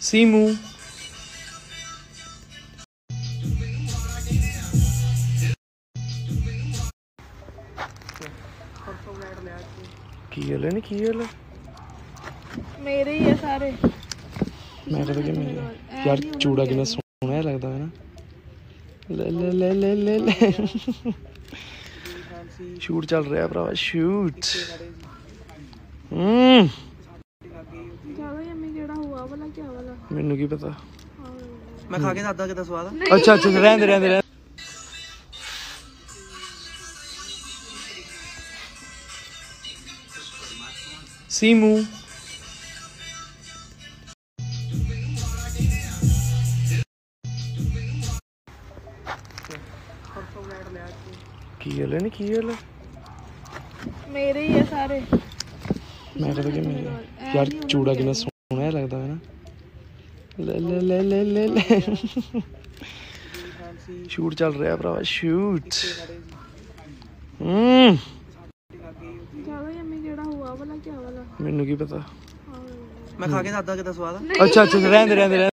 ਸੀਮੂ ਕੀ ਗੱਲ ਹੈ ਨੀ ਕੀ ਗੱਲ ਹੈ? ਮੇਰੇ ਹੀ ਆ ਸਾਰੇ ਮੈਂ ਕਹਿੰਦਾ ਕਿ ਮੇਰੇ ਯਾਰ ਚੂੜਾ ਕਿੰਨਾ ਸੋਹਣਾ ਜਿਹਾ ਲੱਗਦਾ ਹੈ ਨਾ ਲੈ ਲੈ ਲੈ ਲੈ ਲੈ ਲੈ ਸ਼ੂਟ ਚੱਲ ਰਿਹਾ ਭਰਾਵਾ ਸ਼ੂਟ ਹੂੰ ਵਾਲਾ ਕੀ ਵਾਲਾ ਮੈਨੂੰ ਕੀ ਪਤਾ ਮੈਂ ਖਾ ਕੇ ਦੱਸਦਾ ਕਿਦਾਂ ਸਵਾਦ ਆ ਅੱਛਾ ਅੱਛਾ ਰਹਿੰਦੇ ਰਹਿੰਦੇ ਰਹਿੰਦੇ ਸੀਮੂ ਕੀ ਗੱਲ ਹੈ ਨੀ ਕੀ ਗੱਲ ਹੈ? ਮੇਰੇ ਹੀ ਆ ਸਾਰੇ ਮੈਂ ਕਹਿੰਦਾ ਕਿ ਮੇਰੇ ਯਾਰ ਚੂੜਾ ਕਿੰਨਾ होता है ना? ले ले ले ले ले ले। शूट चल रहा है भरावा शूट। हम्म। मेनू की पता? मैं खा के दादा कितना स्वाद अच्छा अच्छा, अच्छा रहने दे रहने दे।